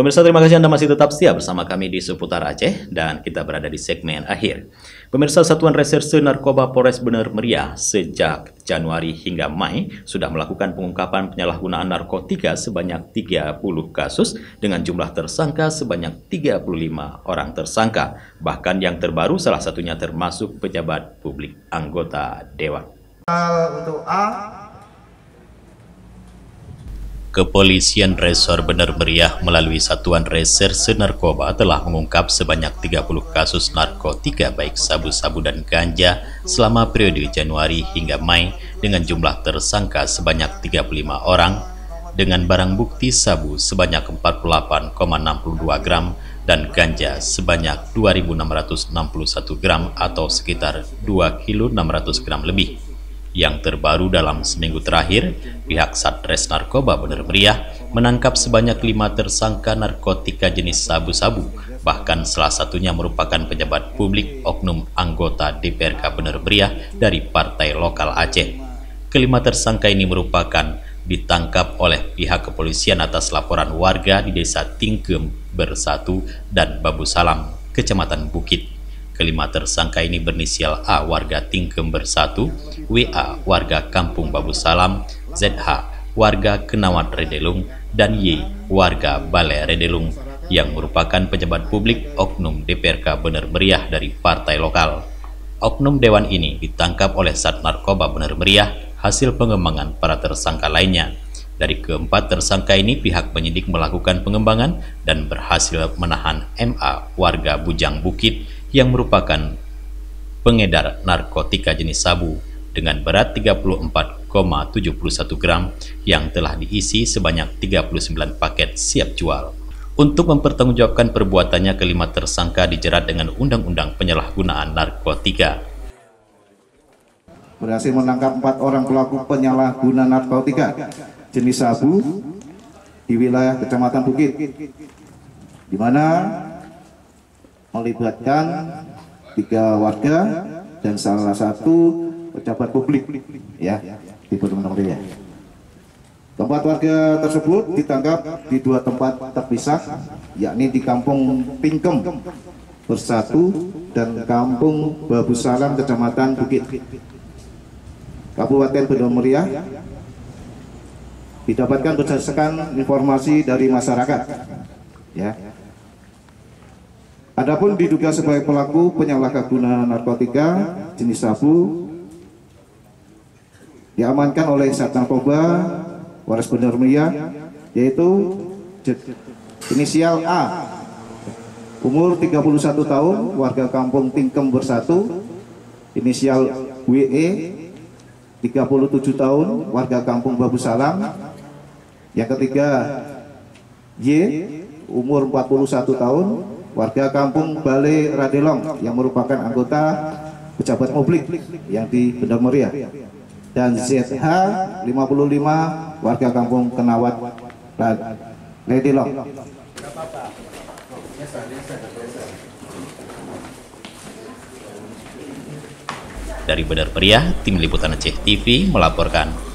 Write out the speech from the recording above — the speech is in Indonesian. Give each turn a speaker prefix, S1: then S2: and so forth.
S1: Pemirsa terima kasih Anda masih tetap setia bersama kami di seputar Aceh dan kita berada di segmen akhir. Pemirsa Satuan Reserse Narkoba Polres Bener Meriah sejak Januari hingga Mei sudah melakukan pengungkapan penyalahgunaan narkotika sebanyak 30 kasus dengan jumlah tersangka sebanyak 35 orang tersangka. Bahkan yang terbaru salah satunya termasuk pejabat publik anggota Dewan.
S2: Untuk A
S1: Kepolisian Resor Bener Meriah melalui Satuan Reserse Narkoba telah mengungkap sebanyak 30 kasus narkotika baik sabu-sabu dan ganja selama periode Januari hingga Mei dengan jumlah tersangka sebanyak 35 orang dengan barang bukti sabu sebanyak 48,62 gram dan ganja sebanyak 2.661 gram atau sekitar 2 kilo 600 gram lebih. Yang terbaru dalam seminggu terakhir, pihak Satres Narkoba Bener Meriah menangkap sebanyak lima tersangka narkotika jenis sabu-sabu, bahkan salah satunya merupakan pejabat publik oknum anggota DPRK Bener Meriah dari Partai Lokal Aceh. Kelima tersangka ini merupakan ditangkap oleh pihak kepolisian atas laporan warga di desa Tingkem Bersatu dan Babu Salam, Kecamatan Bukit. Kelima tersangka ini berinisial A warga Tingkem Bersatu, WA warga Kampung Babu Salam, ZH warga Kenawat Redelung, dan Y warga Balai Redelung yang merupakan pejabat publik oknum DPRK Bener Meriah dari partai lokal. Oknum Dewan ini ditangkap oleh Sat Narkoba Bener Meriah hasil pengembangan para tersangka lainnya. Dari keempat tersangka ini, pihak penyidik melakukan pengembangan dan berhasil menahan MA warga Bujang Bukit yang merupakan pengedar narkotika jenis sabu dengan berat 34,71 gram yang telah diisi sebanyak 39 paket siap jual. Untuk mempertanggungjawabkan perbuatannya, kelima tersangka dijerat dengan Undang-Undang Penyalahgunaan Narkotika.
S2: Berhasil menangkap empat orang pelaku penyalahguna narkotika jenis sabu di wilayah Kecamatan Bukit, di mana melibatkan tiga warga dan salah satu pejabat publik ya di Gunung ya. Tempat warga tersebut ditangkap di dua tempat terpisah, yakni di Kampung Pingkem Bersatu dan Kampung Babu Salam, Kecamatan Bukit, Kabupaten Benar Meriah. Didapatkan berdasarkan informasi dari masyarakat, ya Adapun diduga sebagai pelaku penyalahgunaan narkotika jenis sabu diamankan oleh Sat Narkoba Waras Bener Meriah yaitu inisial A umur 31 tahun warga kampung Tingkem Bersatu inisial WE 37 tahun warga kampung Babu Salam. Yang ketiga Y umur 41 tahun warga kampung Balai Radelong yang merupakan anggota pejabat publik yang di Bendar Meriah dan ZH 55 warga kampung Kenawat Radelong.
S1: Dari Benar Meriah, Tim Liputan Aceh TV melaporkan.